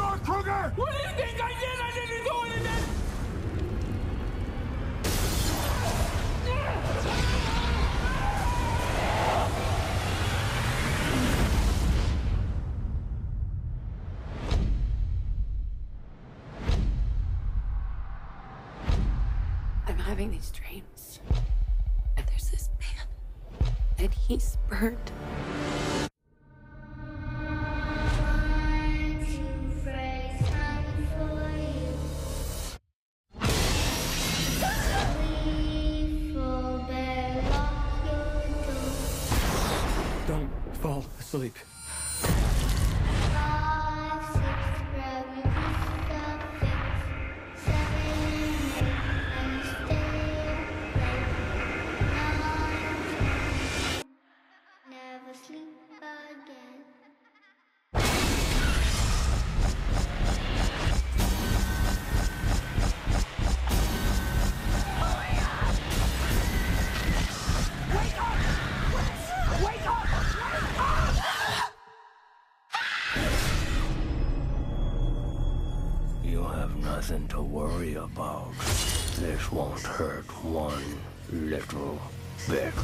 You open this door, Krueger! What do you think I did? I didn't do anything! I'm having these dreams. And there's this man. And he's burned. Don't fall asleep. Never sleep have nothing to worry about. This won't hurt one little bit.